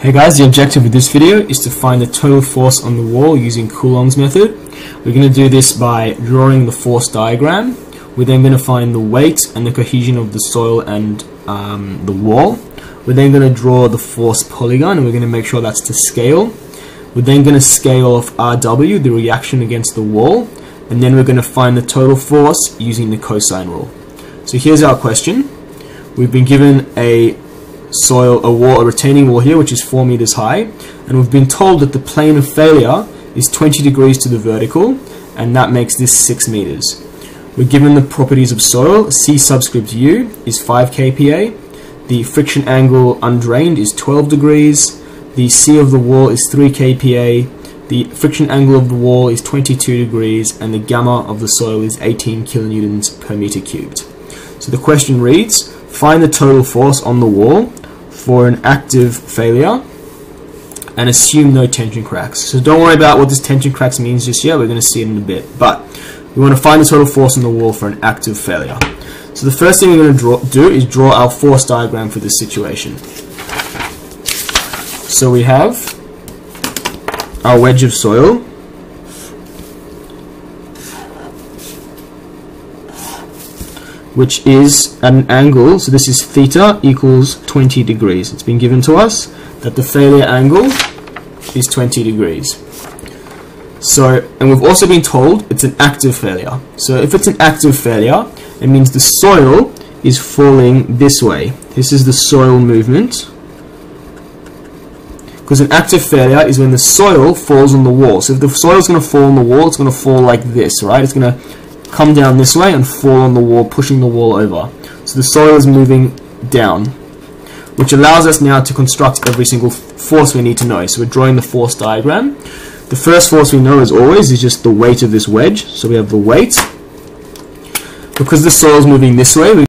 Hey guys, the objective of this video is to find the total force on the wall using Coulomb's method. We're going to do this by drawing the force diagram. We're then going to find the weight and the cohesion of the soil and um, the wall. We're then going to draw the force polygon and we're going to make sure that's to scale. We're then going to scale off RW, the reaction against the wall, and then we're going to find the total force using the cosine rule. So here's our question. We've been given a soil, a wall, a retaining wall here, which is 4 meters high, and we've been told that the plane of failure is 20 degrees to the vertical, and that makes this 6 meters. We're given the properties of soil, C subscript U is 5 kPa, the friction angle undrained is 12 degrees, the C of the wall is 3 kPa, the friction angle of the wall is 22 degrees, and the gamma of the soil is 18 kilonewtons per meter cubed. So the question reads, find the total force on the wall for an active failure and assume no tension cracks. So don't worry about what this tension cracks means just yet, we're going to see it in a bit. But we want to find the total force on the wall for an active failure. So the first thing we're going to draw, do is draw our force diagram for this situation. So we have our wedge of soil which is an angle, so this is theta equals 20 degrees. It's been given to us that the failure angle is 20 degrees. So, and we've also been told it's an active failure. So if it's an active failure, it means the soil is falling this way. This is the soil movement. Because an active failure is when the soil falls on the wall. So if the soil is going to fall on the wall, it's going to fall like this, right? It's going to come down this way and fall on the wall, pushing the wall over. So the soil is moving down, which allows us now to construct every single force we need to know. So we're drawing the force diagram. The first force we know, as always, is just the weight of this wedge. So we have the weight. Because the soil is moving this way,